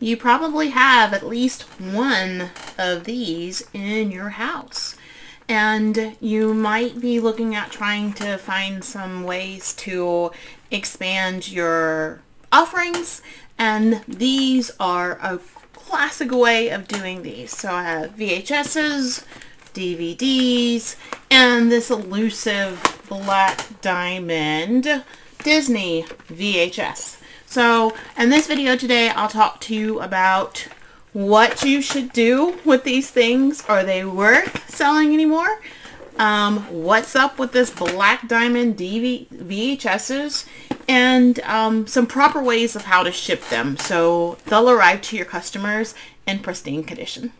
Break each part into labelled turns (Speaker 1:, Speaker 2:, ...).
Speaker 1: you probably have at least one of these in your house. And you might be looking at trying to find some ways to expand your offerings. And these are a classic way of doing these. So I have VHSs, DVDs, and this elusive black diamond Disney VHS. So in this video today, I'll talk to you about what you should do with these things. Are they worth selling anymore? Um, what's up with this black diamond DV VHSs and um, some proper ways of how to ship them so they'll arrive to your customers in pristine condition.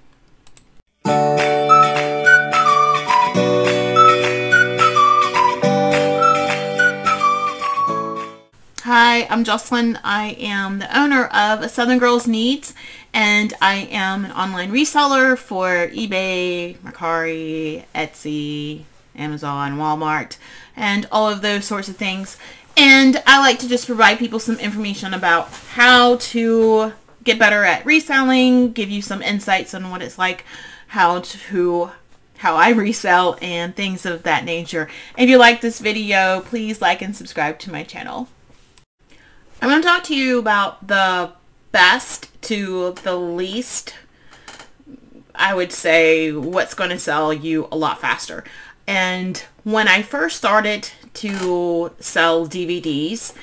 Speaker 1: Hi, I'm Jocelyn. I am the owner of Southern Girls Needs and I am an online reseller for eBay, Mercari, Etsy, Amazon, Walmart, and all of those sorts of things. And I like to just provide people some information about how to get better at reselling, give you some insights on what it's like, how to how I resell and things of that nature. If you like this video, please like and subscribe to my channel. I'm going to talk to you about the best to the least, I would say, what's going to sell you a lot faster. And when I first started to sell DVDs,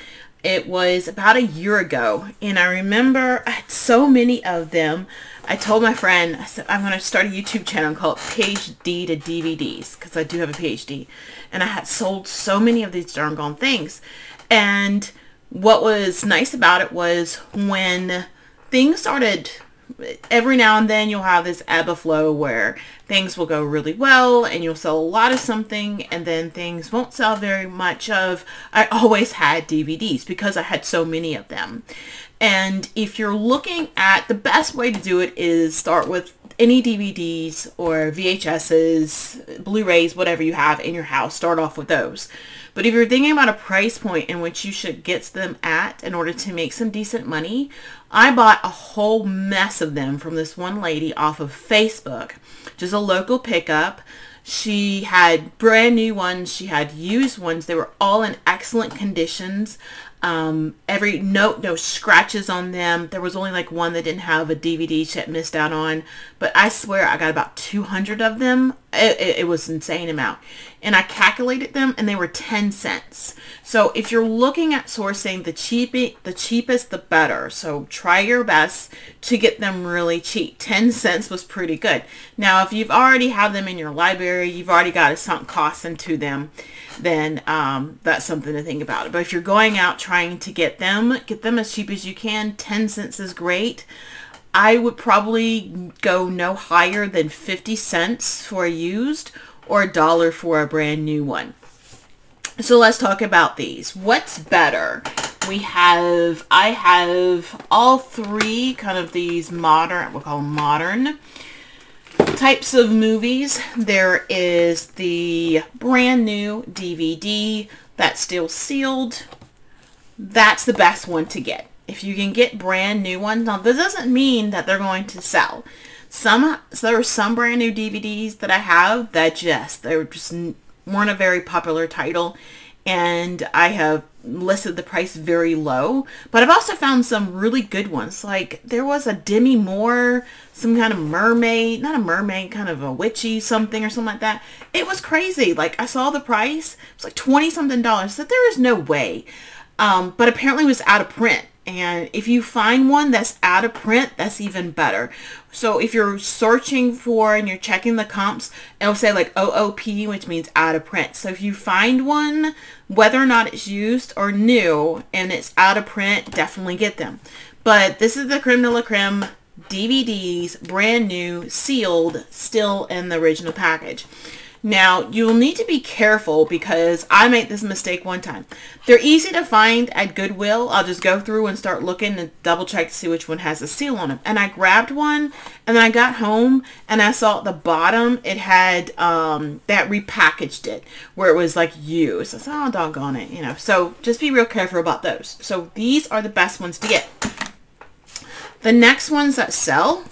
Speaker 1: it was about a year ago. And I remember I had so many of them. I told my friend, I said, I'm going to start a YouTube channel called PhD to DVDs because I do have a PhD. And I had sold so many of these darn gone things. And what was nice about it was when things started every now and then you'll have this ebb of flow where things will go really well and you'll sell a lot of something and then things won't sell very much of I always had DVDs because I had so many of them and if you're looking at the best way to do it is start with any DVDs or VHSs, Blu-rays, whatever you have in your house, start off with those. But if you're thinking about a price point in which you should get them at in order to make some decent money, I bought a whole mess of them from this one lady off of Facebook, just a local pickup. She had brand new ones. She had used ones. They were all in excellent conditions. Um, every note, no scratches on them. There was only like one that didn't have a DVD had missed out on. But I swear I got about 200 of them. It, it, it was insane amount. And I calculated them and they were 10 cents. So if you're looking at sourcing the cheap, the cheapest, the better. So try your best to get them really cheap. 10 cents was pretty good. Now, if you've already have them in your library, you've already got a sunk cost into them, then um, that's something to think about. But if you're going out trying to get them, get them as cheap as you can. 10 cents is great. I would probably go no higher than 50 cents for a used or a dollar for a brand new one. So let's talk about these. What's better? We have, I have all three kind of these modern, we'll call them modern types of movies. There is the brand new DVD that's still sealed. That's the best one to get. If you can get brand new ones, now this doesn't mean that they're going to sell. Some, so there are some brand new DVDs that I have that just, they're just weren't a very popular title and I have listed the price very low. But I've also found some really good ones. Like there was a Demi Moore, some kind of mermaid, not a mermaid, kind of a witchy something or something like that. It was crazy. Like I saw the price. It was like 20 something dollars. So there is no way. Um, but apparently it was out of print. And if you find one that's out of print, that's even better. So if you're searching for and you're checking the comps, it'll say like OOP, which means out of print. So if you find one, whether or not it's used or new, and it's out of print, definitely get them. But this is the creme de la creme DVDs, brand new, sealed, still in the original package. Now, you'll need to be careful because I made this mistake one time. They're easy to find at Goodwill. I'll just go through and start looking and double check to see which one has a seal on it. And I grabbed one and then I got home and I saw at the bottom it had um, that repackaged it where it was like used. I said, oh, doggone it, you know. So just be real careful about those. So these are the best ones to get. The next ones that sell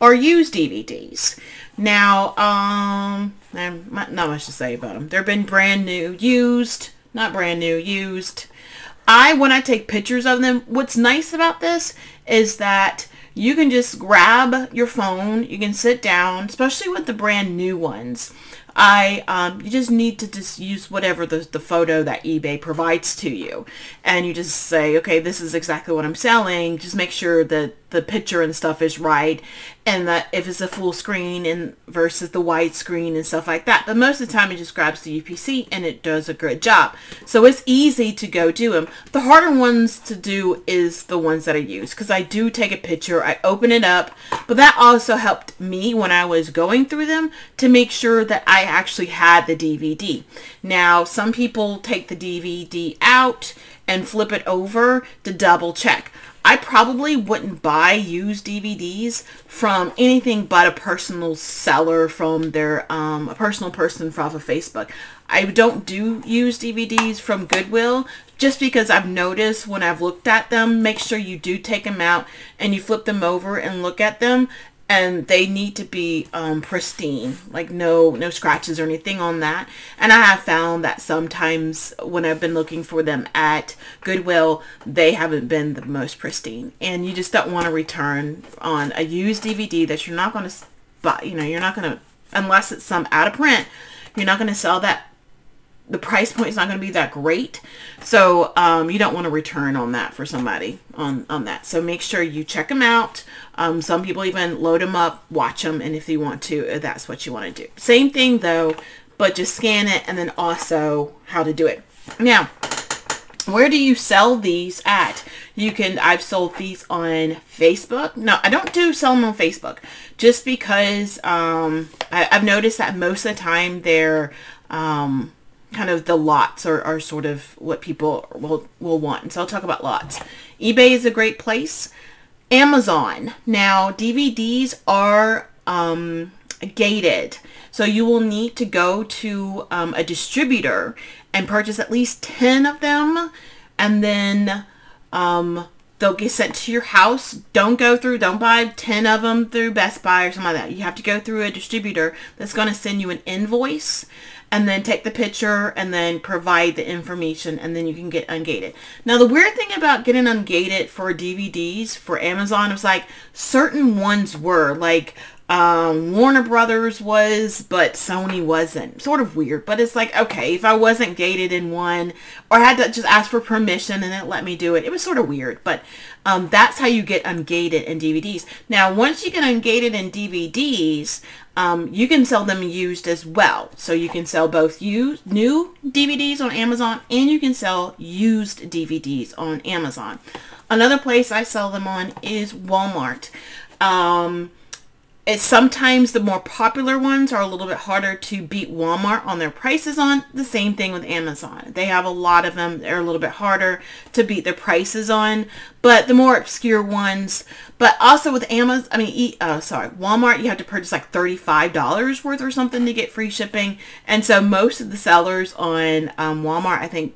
Speaker 1: are used DVDs. Now, um, not much to say about them. They've been brand new, used, not brand new, used. I, when I take pictures of them, what's nice about this is that you can just grab your phone, you can sit down, especially with the brand new ones. I um, you just need to just use whatever the, the photo that eBay provides to you and you just say okay this is exactly what I'm selling just make sure that the picture and stuff is right and that if it's a full screen and versus the widescreen and stuff like that. But most of the time it just grabs the UPC and it does a good job. So it's easy to go do them. The harder ones to do is the ones that I use because I do take a picture, I open it up, but that also helped me when I was going through them to make sure that I actually had the DVD. Now some people take the DVD out and flip it over to double check. I probably wouldn't buy used DVDs from anything but a personal seller from their, um, a personal person from of Facebook. I don't do used DVDs from Goodwill just because I've noticed when I've looked at them, make sure you do take them out and you flip them over and look at them and they need to be um, pristine like no no scratches or anything on that. And i have found that sometimes when i've been looking for them at goodwill they haven't been the most pristine. And you just don't want to return on a used dvd that you're not going to buy you know you're not going to unless it's some out of print you're not going to sell that the price point is not going to be that great. So um, you don't want to return on that for somebody on, on that. So make sure you check them out. Um, some people even load them up, watch them, and if you want to, uh, that's what you want to do. Same thing though, but just scan it and then also how to do it. Now, where do you sell these at? You can, I've sold these on Facebook. No, I don't do sell them on Facebook just because um, I, have noticed that most of the time they're um, kind of the lots are, are sort of what people will, will want. So I'll talk about lots. eBay is a great place. Amazon. Now, DVDs are um, gated. So you will need to go to um, a distributor and purchase at least 10 of them. And then um, they'll get sent to your house. Don't go through, don't buy 10 of them through Best Buy or something like that. You have to go through a distributor that's going to send you an invoice and then take the picture and then provide the information and then you can get ungated. Now the weird thing about getting ungated for DVDs for Amazon was like certain ones were like um, Warner Brothers was, but Sony wasn't. Sort of weird, but it's like, okay, if I wasn't gated in one, or had to just ask for permission and it let me do it, it was sort of weird, but um, that's how you get ungated in DVDs. Now, once you get ungated in DVDs, um, you can sell them used as well. So you can sell both used, new DVDs on Amazon and you can sell used DVDs on Amazon. Another place I sell them on is Walmart. Um, it's sometimes the more popular ones are a little bit harder to beat Walmart on their prices on. The same thing with Amazon. They have a lot of them. They're a little bit harder to beat their prices on. But the more obscure ones, but also with Amazon, I mean, uh, sorry, Walmart, you have to purchase like $35 worth or something to get free shipping. And so most of the sellers on um, Walmart, I think,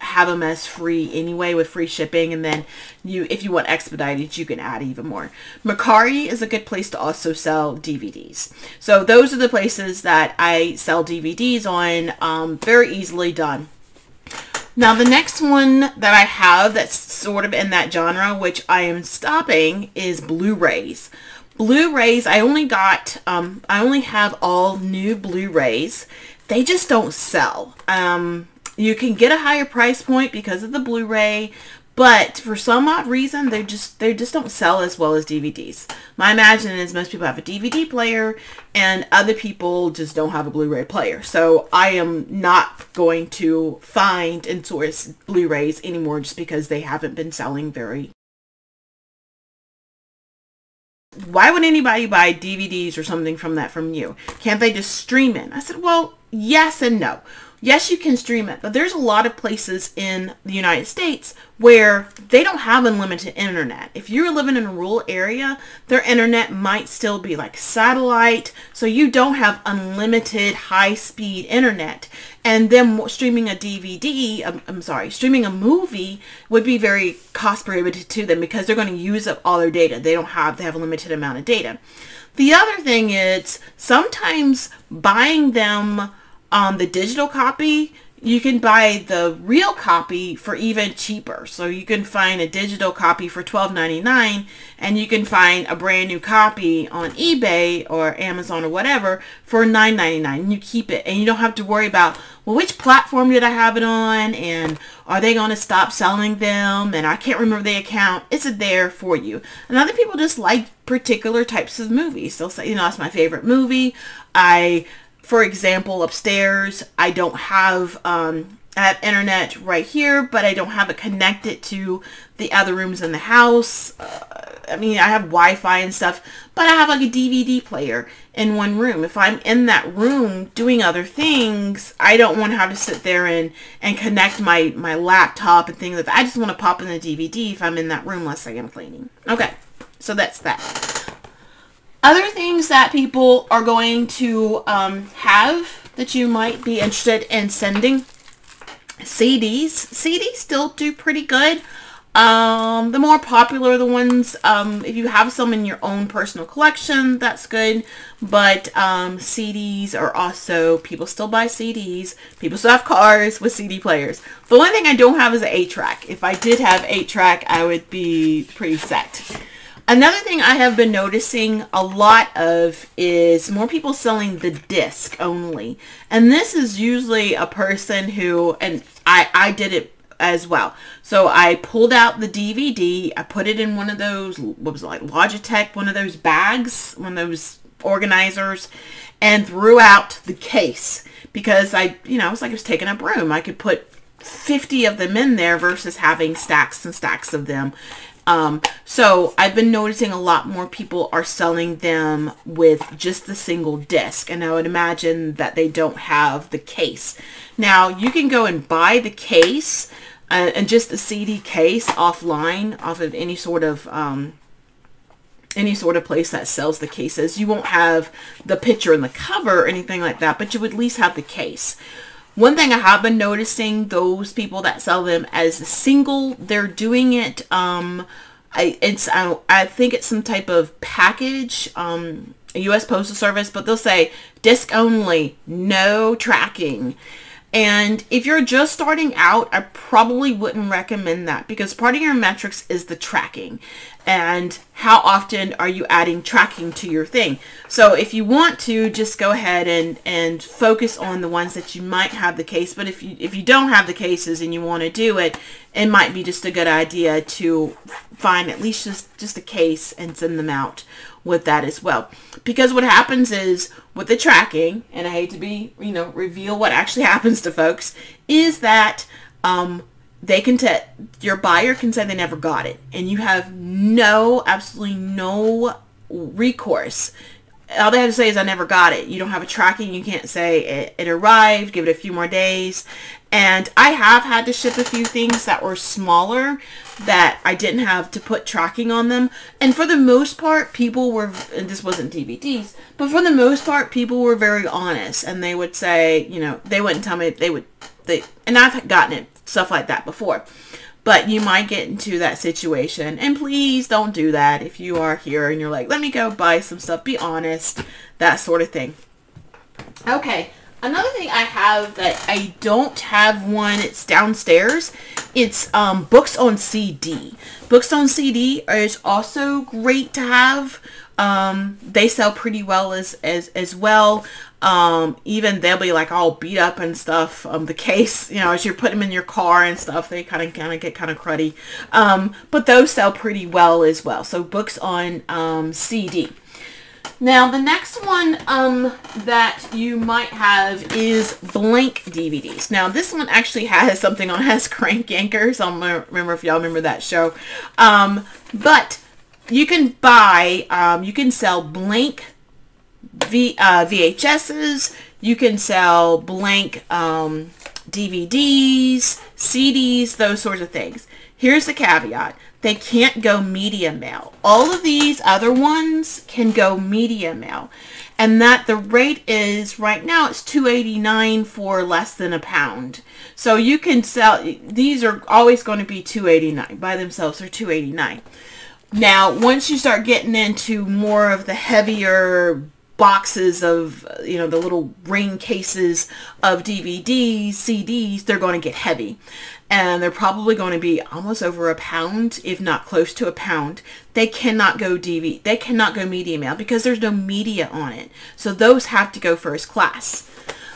Speaker 1: have them as free anyway with free shipping and then you if you want expedited you can add even more. Mercari is a good place to also sell DVDs so those are the places that I sell DVDs on um, very easily done. Now the next one that I have that's sort of in that genre which I am stopping is Blu-rays. Blu-rays I only got um, I only have all new Blu-rays. They just don't sell. Um, you can get a higher price point because of the Blu-ray, but for some odd reason, they just they just don't sell as well as DVDs. My imagining is most people have a DVD player, and other people just don't have a Blu-ray player. So I am not going to find and source Blu-rays anymore just because they haven't been selling very why would anybody buy DVDs or something from that from you? Can't they just stream it? I said, well, yes and no yes, you can stream it, but there's a lot of places in the United States where they don't have unlimited internet. If you're living in a rural area, their internet might still be like satellite, so you don't have unlimited high-speed internet. And then streaming a DVD, I'm, um, I'm sorry, streaming a movie would be very cost prohibitive to them because they're going to use up all their data. They don't have, they have a limited amount of data. The other thing is sometimes buying them on the digital copy, you can buy the real copy for even cheaper. So you can find a digital copy for $12.99 and you can find a brand new copy on eBay or Amazon or whatever for $9.99 and you keep it and you don't have to worry about, well, which platform did I have it on and are they going to stop selling them and I can't remember the account. It's there for you. And other people just like particular types of movies. They'll say, you know, that's my favorite movie. I for example, upstairs, I don't have, um, I have internet right here, but I don't have it connected to the other rooms in the house. Uh, I mean, I have Wi-Fi and stuff, but I have like a DVD player in one room. If I'm in that room doing other things, I don't want to have to sit there and, and connect my, my laptop and things like that. I just want to pop in the DVD if I'm in that room, let's say I'm cleaning. Okay, so that's that. Other things that people are going to um, have that you might be interested in sending. CDs. CDs still do pretty good. Um, the more popular the ones, um, if you have some in your own personal collection, that's good. But um, CDs are also, people still buy CDs. People still have cars with CD players. The only thing I don't have is an 8-track. If I did have 8-track, I would be pretty set. Another thing I have been noticing a lot of is more people selling the disc only. And this is usually a person who, and I, I did it as well. So I pulled out the DVD, I put it in one of those, what was it like, Logitech, one of those bags, one of those organizers, and threw out the case because I, you know, I was like it was taking up room. I could put 50 of them in there versus having stacks and stacks of them. Um, so I've been noticing a lot more people are selling them with just the single disc. And I would imagine that they don't have the case. Now you can go and buy the case uh, and just the CD case offline off of any sort of um, any sort of place that sells the cases. You won't have the picture and the cover or anything like that, but you would at least have the case. One thing I have been noticing, those people that sell them as a single, they're doing it, um, I, it's, I, I think it's some type of package, um, U.S. Postal Service, but they'll say disc only, no tracking. And if you're just starting out, I probably wouldn't recommend that because part of your metrics is the tracking and how often are you adding tracking to your thing. So if you want to, just go ahead and, and focus on the ones that you might have the case. But if you, if you don't have the cases and you want to do it, it might be just a good idea to find at least just, just a case and send them out with that as well. Because what happens is with the tracking, and I hate to be, you know, reveal what actually happens to folks, is that um, they can tell your buyer can say they never got it and you have no absolutely no recourse all they have to say is I never got it. You don't have a tracking. You can't say it, it, arrived, give it a few more days. And I have had to ship a few things that were smaller that I didn't have to put tracking on them. And for the most part, people were, and this wasn't DVDs, but for the most part, people were very honest. And they would say, you know, they wouldn't tell me, they would, they, and I've gotten it, stuff like that before. But you might get into that situation. And please don't do that if you are here and you're like, let me go buy some stuff. Be honest. That sort of thing. Okay. Another thing I have that I don't have one, it's downstairs. It's um, books on CD. Books on CD is also great to have. Um, they sell pretty well as, as, as well. Um, even they'll be like all beat up and stuff. Um, the case, you know, as you put them in your car and stuff, they kind of kind of get kind of cruddy. Um, but those sell pretty well as well. So books on um, CD. Now the next one um, that you might have is blank DVDs. Now this one actually has something on has Crank Yankers. I don't remember if y'all remember that show. Um, but you can buy, um, you can sell blank v, uh, VHSs. You can sell blank um, DVDs, CDs, those sorts of things. Here's the caveat. They can't go media mail. All of these other ones can go media mail. And that the rate is right now it's 289 for less than a pound. So you can sell these are always going to be 289 by themselves they're 289. Now, once you start getting into more of the heavier boxes of, you know, the little ring cases of DVDs, CDs, they're going to get heavy. And they're probably going to be almost over a pound, if not close to a pound. They cannot go DV, they cannot go media mail because there's no media on it. So those have to go first class.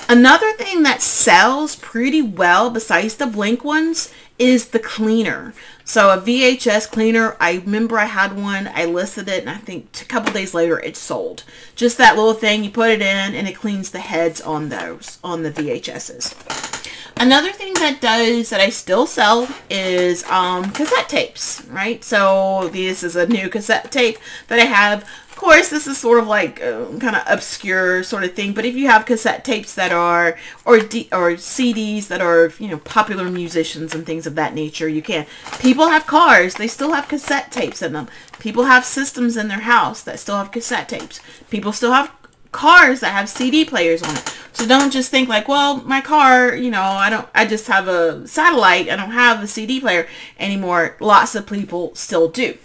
Speaker 1: Another thing that sells pretty well besides the Blink ones is the cleaner. So a VHS cleaner, I remember I had one, I listed it, and I think a couple days later it sold. Just that little thing, you put it in and it cleans the heads on those, on the VHSs. Another thing that does, that I still sell, is um, cassette tapes, right? So this is a new cassette tape that I have Of course, this is sort of like uh, kind of obscure sort of thing, but if you have cassette tapes that are, or D, or CDs that are, you know, popular musicians and things of that nature, you can. People have cars, they still have cassette tapes in them. People have systems in their house that still have cassette tapes. People still have cars that have CD players on it. So don't just think like, well, my car, you know, I don't, I just have a satellite. I don't have a CD player anymore. Lots of people still do.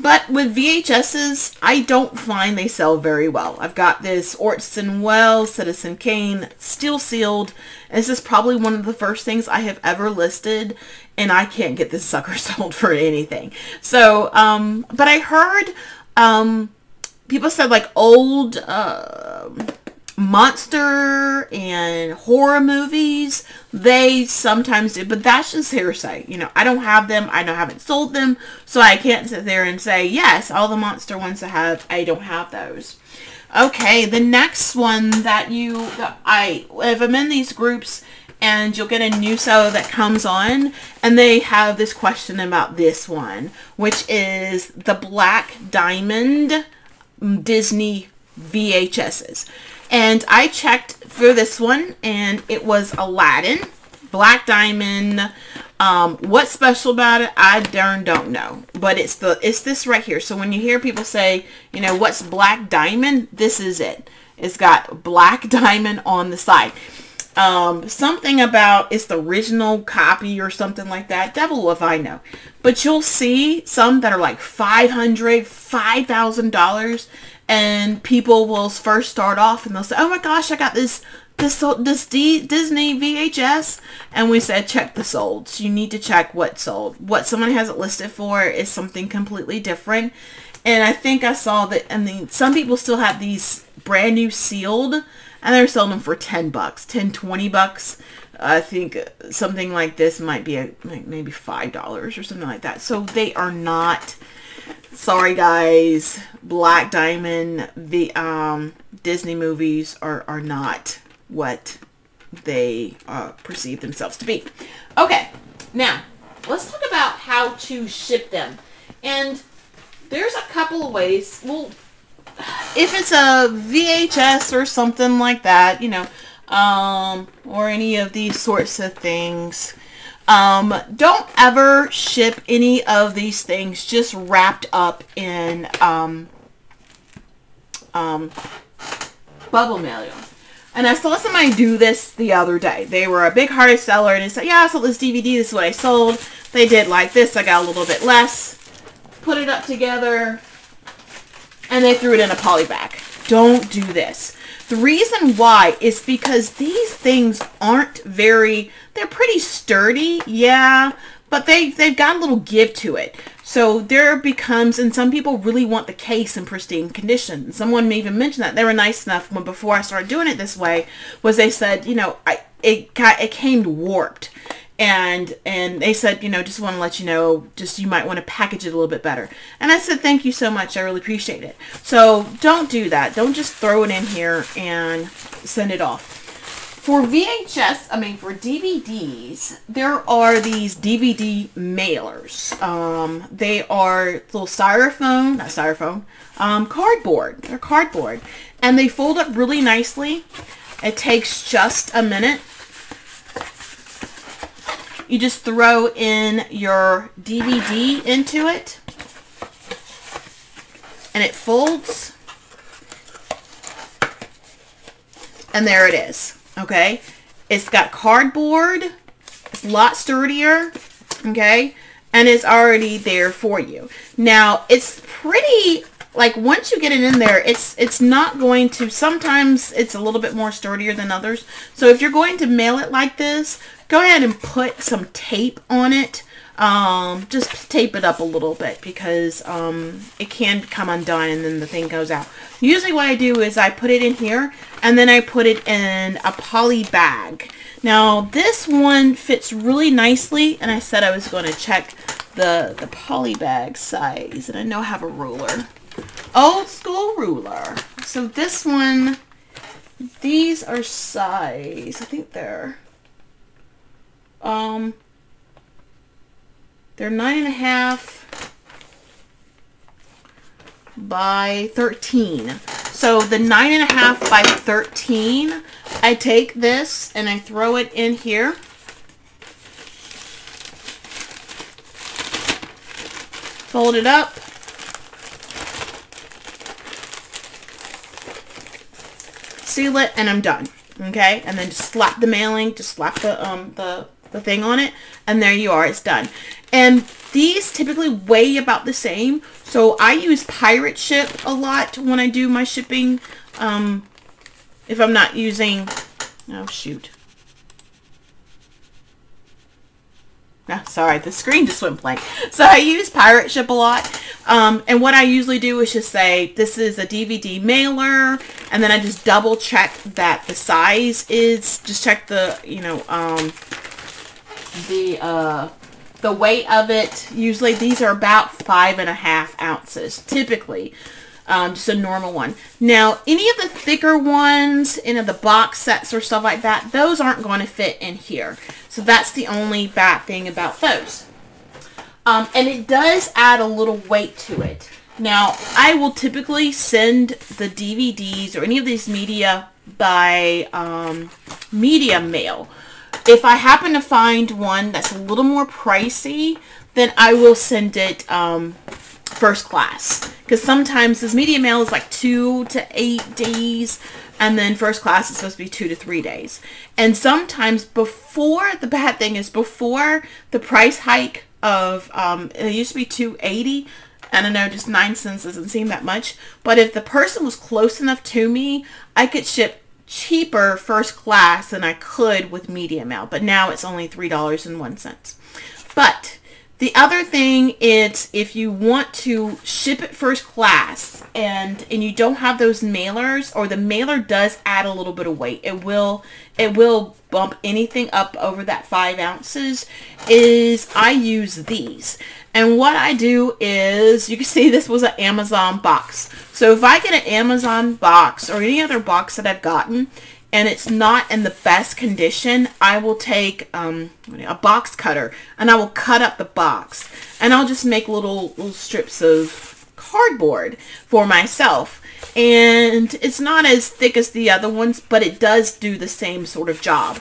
Speaker 1: But with VHSs, I don't find they sell very well. I've got this Orson Welles Citizen Kane still sealed. This is probably one of the first things I have ever listed, and I can't get this sucker sold for anything. So, um, but I heard um, people said like old... Uh, monster and horror movies they sometimes do but that's just hearsay you know. I don't have them. I don't haven't sold them so i can't sit there and say yes all the monster ones i have i don't have those. Okay the next one that you i if i'm in these groups and you'll get a new seller that comes on and they have this question about this one which is the black diamond disney vhs's and I checked for this one and it was Aladdin, Black Diamond. Um, what's special about it? I darn don't know. But it's the it's this right here. So when you hear people say, you know, what's Black Diamond? This is it. It's got Black Diamond on the side. Um, something about it's the original copy or something like that. Devil if I know. But you'll see some that are like $500, $5,000 and people will first start off and they'll say, "Oh my gosh, I got this this this D, Disney VHS," and we said, "Check the solds. You need to check what sold. What someone has it listed for is something completely different." And I think I saw that. I mean, some people still have these brand new sealed, and they're selling them for 10 bucks, 10, 20 bucks. I think something like this might be a, maybe $5 or something like that. So they are not sorry guys, Black Diamond, the um, Disney movies are, are not what they uh, perceive themselves to be. Okay, now let's talk about how to ship them. And there's a couple of ways. Well, if it's a VHS or something like that, you know, um, or any of these sorts of things, um, don't ever ship any of these things just wrapped up in um, um, bubble mail. And I saw somebody do this the other day. They were a big hard seller and they said, yeah, I sold this DVD. This is what I sold. They did like this. I got a little bit less. Put it up together. And they threw it in a poly bag. Don't do this. The reason why is because these things aren't very, they're pretty sturdy, yeah, but they, they've got a little give to it. So there becomes, and some people really want the case in pristine condition. Someone may even mention that. They were nice enough when before I started doing it this way, was they said, you know, I it, got, it came warped and and they said you know just want to let you know just you might want to package it a little bit better and i said thank you so much i really appreciate it so don't do that don't just throw it in here and send it off for VHS, I mean for DVDs, there are these DVD mailers. Um, they are little styrofoam, not styrofoam, um, cardboard. They're cardboard, and they fold up really nicely. It takes just a minute. You just throw in your DVD into it, and it folds. And there it is. Okay. It's got cardboard. It's a lot sturdier. Okay. And it's already there for you. Now, it's pretty like once you get it in there it's it's not going to sometimes it's a little bit more sturdier than others so if you're going to mail it like this go ahead and put some tape on it um, just tape it up a little bit because um, it can come undone and then the thing goes out. Usually what I do is I put it in here and then I put it in a poly bag. Now this one fits really nicely and I said I was going to check the, the poly bag size and I know I have a ruler. Old school ruler. So this one, these are size, I think they're, um, they're nine and a half by 13. So the nine and a half by 13, I take this and I throw it in here. Fold it up. Seal it and I'm done. Okay, and then just slap the mailing, just slap the um the the thing on it, and there you are, it's done. And these typically weigh about the same, so I use Pirate Ship a lot when I do my shipping, um, if I'm not using, oh shoot. No, sorry, the screen just went blank. So I use Pirate Ship a lot. Um, and what I usually do is just say, this is a DVD mailer. And then I just double check that the size is, just check the, you know, um, the uh, the weight of it. Usually these are about five and a half ounces, typically. Um, just a normal one. Now, any of the thicker ones, any of the box sets or stuff like that, those aren't going to fit in here. So that's the only bad thing about those. Um, and it does add a little weight to it. Now, I will typically send the DVDs or any of these media by um, media mail. If I happen to find one that's a little more pricey, then I will send it um, first class. Because sometimes this media mail is like two to eight days, and then first class is supposed to be two to three days. And sometimes before, the bad thing is before the price hike of, um, it used to be 280 I don't know, just nine cents doesn't seem that much. But if the person was close enough to me, I could ship cheaper first class than I could with media mail, but now it's only $3.01. But the other thing is if you want to ship it first class and and you don't have those mailers or the mailer does add a little bit of weight, it will it will bump anything up over that five ounces is I use these. And what I do is, you can see this was an Amazon box. So if I get an Amazon box or any other box that I've gotten and it's not in the best condition, I will take um, a box cutter and I will cut up the box. And I'll just make little, little strips of cardboard for myself. And it's not as thick as the other ones, but it does do the same sort of job.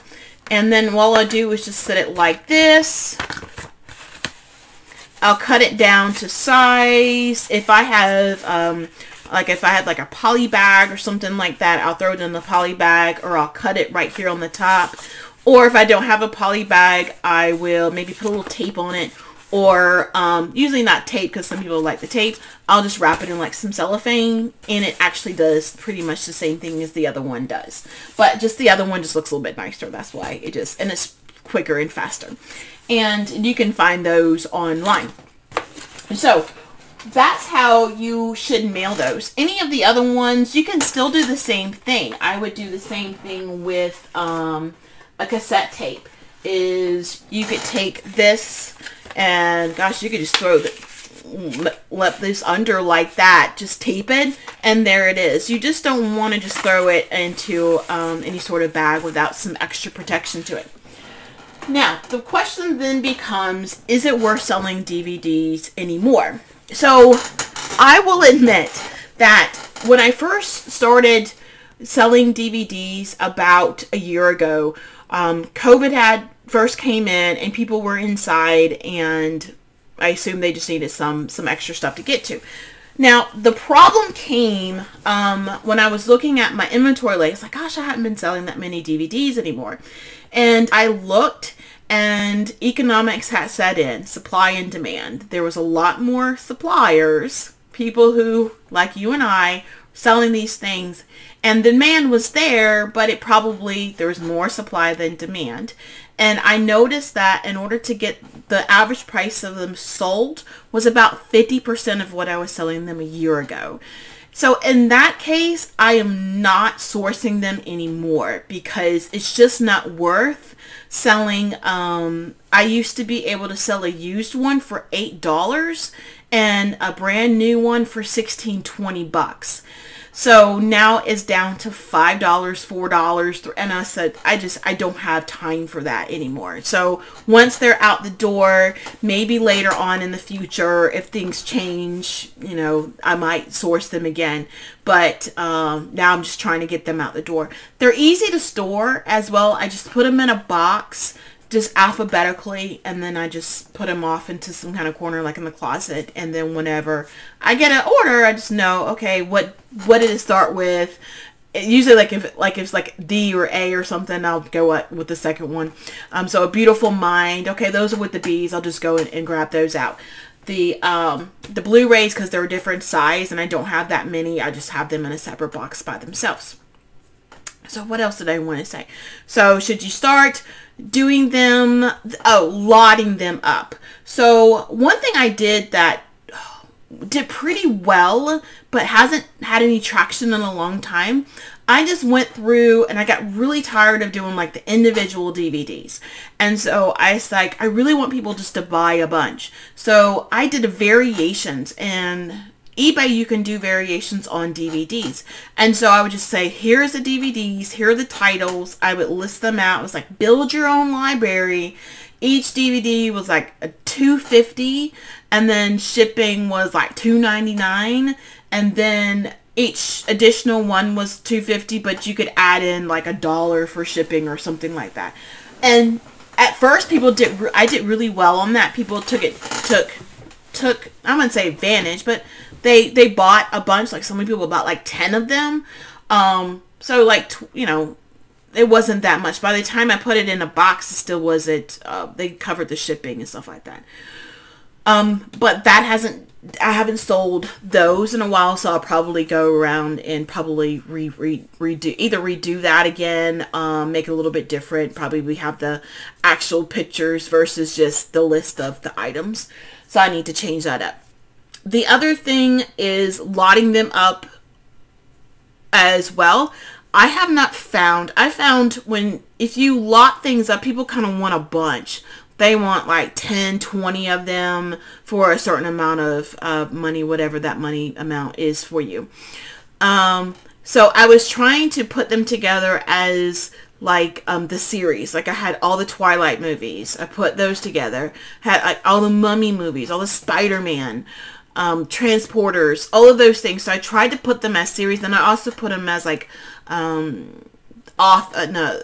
Speaker 1: And then all I do is just set it like this I'll cut it down to size. If I have, um, like if I had like a poly bag or something like that, I'll throw it in the poly bag or I'll cut it right here on the top. Or if I don't have a poly bag, I will maybe put a little tape on it or um, usually not tape because some people like the tape. I'll just wrap it in like some cellophane and it actually does pretty much the same thing as the other one does. But just the other one just looks a little bit nicer. That's why it just, and it's quicker and faster and you can find those online. So that's how you should mail those. Any of the other ones, you can still do the same thing. I would do the same thing with um, a cassette tape. Is you could take this and gosh, you could just throw the let this under like that. Just tape it and there it is. You just don't want to just throw it into um, any sort of bag without some extra protection to it. Now, the question then becomes, is it worth selling DVDs anymore? So, I will admit that when I first started selling DVDs about a year ago, um, COVID had first came in and people were inside and I assume they just needed some some extra stuff to get to. Now the problem came um, when I was looking at my inventory list. Like, gosh, I haven't been selling that many DVDs anymore, and I looked, and economics had set in, supply and demand. There was a lot more suppliers, people who, like you and I, selling these things, and the demand was there, but it probably there was more supply than demand. And I noticed that in order to get the average price of them sold was about 50% of what I was selling them a year ago. So in that case, I am not sourcing them anymore because it's just not worth selling. Um, I used to be able to sell a used one for $8 and a brand new one for 16, 20 bucks. So now it's down to $5, $4. And I said, I just, I don't have time for that anymore. So once they're out the door, maybe later on in the future, if things change, you know, I might source them again. But um, now I'm just trying to get them out the door. They're easy to store as well. I just put them in a box just alphabetically and then I just put them off into some kind of corner like in the closet. And then whenever I get an order I just know okay what what did it start with? Usually like if like if it's like D or A or something I'll go with the second one. Um so a beautiful mind okay those are with the B's. I'll just go and, and grab those out. The um the Blu-rays because they're a different size and I don't have that many I just have them in a separate box by themselves. So what else did I want to say? So should you start doing them, oh, lotting them up. So one thing I did that did pretty well, but hasn't had any traction in a long time. I just went through and I got really tired of doing like the individual DVDs. And so I was like, I really want people just to buy a bunch. So I did variations and eBay, you can do variations on DVDs. And so I would just say, here's the DVDs, here are the titles. I would list them out. It was like, build your own library. Each DVD was like a 250 and then shipping was like 299 and then each additional one was 250 but you could add in like a dollar for shipping or something like that. And at first people did I did really well on that. People took it took took I wouldn't say advantage, but they they bought a bunch. Like so many people bought like ten of them. Um, so like you know, it wasn't that much. By the time I put it in a box, it still wasn't. Uh, they covered the shipping and stuff like that. Um, but that hasn't. I haven't sold those in a while, so I'll probably go around and probably re, re redo either redo that again, um, make it a little bit different. Probably we have the actual pictures versus just the list of the items. So I need to change that up. The other thing is lotting them up as well. I have not found, I found when, if you lot things up, people kind of want a bunch. They want like 10, 20 of them for a certain amount of uh, money, whatever that money amount is for you. Um, so I was trying to put them together as like um, the series. Like I had all the Twilight movies. I put those together. Had like all the Mummy movies, all the Spider-Man, um, transporters, all of those things. So I tried to put them as series, and I also put them as like um, off uh, no,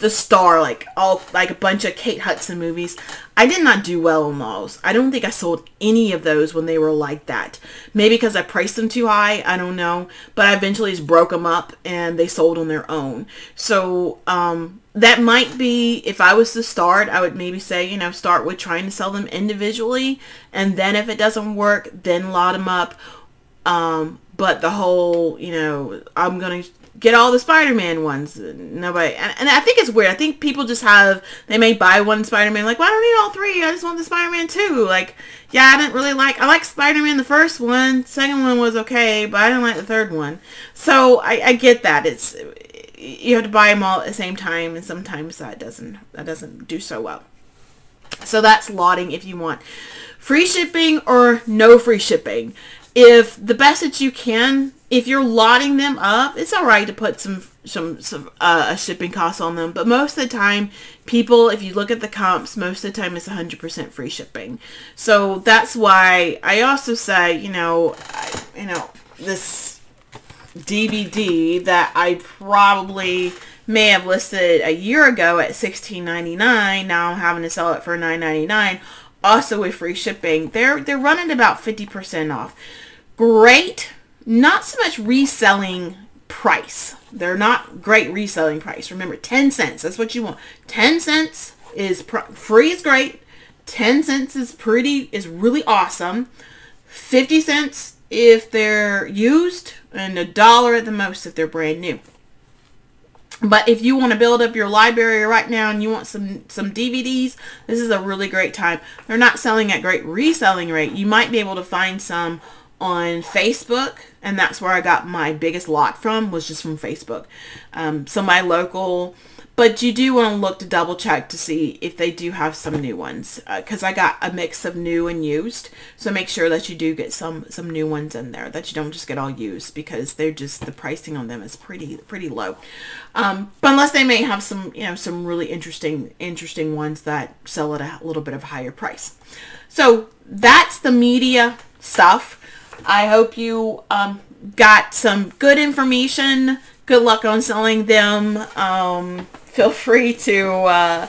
Speaker 1: the star like all like a bunch of Kate Hudson movies. I did not do well on those. I don't think I sold any of those when they were like that. Maybe because I priced them too high. I don't know. But I eventually just broke them up and they sold on their own. So um, that might be if I was to start, I would maybe say you know start with trying to sell them individually, and then if it doesn't work, then lot them up. Um, but the whole you know I'm gonna get all the Spider-Man ones. Nobody, and, and, I think it's weird. I think people just have, they may buy one Spider-Man, like, well, I don't need all three. I just want the Spider-Man two. Like, yeah, I didn't really like, I like Spider-Man the first one. Second one was okay, but I didn't like the third one. So I, I get that. It's, you have to buy them all at the same time, and sometimes that doesn't, that doesn't do so well. So that's lotting if you want. free shipping or no free shipping. If the best that you can, if you're lotting them up, it's all right to put some some, some uh, a shipping cost on them. But most of the time, people, if you look at the comps, most of the time it's 100% free shipping. So that's why I also say, you know, I, you know, this DVD that I probably may have listed a year ago at $16.99. Now I'm having to sell it for $9.99 also with free shipping. They're they're running about 50% off. Great. Not so much reselling price. They're not great reselling price. Remember, 10 cents. That's what you want. 10 cents is free is great. 10 cents is pretty is really awesome. 50 cents if they're used and a dollar at the most if they're brand new. But if you want to build up your library right now and you want some, some DVDs, this is a really great time. They're not selling at great reselling rate. You might be able to find some on Facebook, and that's where I got my biggest lot from, was just from Facebook. Um, so my local but you do want to look to double check to see if they do have some new ones because uh, I got a mix of new and used. So make sure that you do get some some new ones in there that you don't just get all used because they're just the pricing on them is pretty pretty low. Um, but unless they may have some you know some really interesting interesting ones that sell at a little bit of a higher price. So that's the media stuff. I hope you um, got some good information. Good luck on selling them. Um, feel free to uh,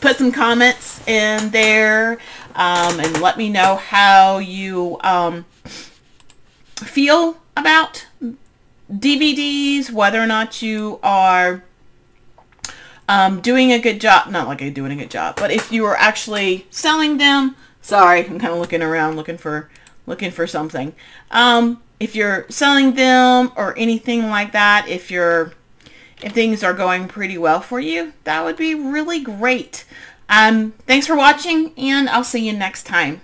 Speaker 1: put some comments in there um, and let me know how you um, feel about DVDs, whether or not you are um, doing a good job, not like I'm doing a good job, but if you are actually selling them, sorry, I'm kind of looking around looking for, looking for something. Um, if you're selling them or anything like that, if you're if things are going pretty well for you, that would be really great. Um, thanks for watching, and I'll see you next time.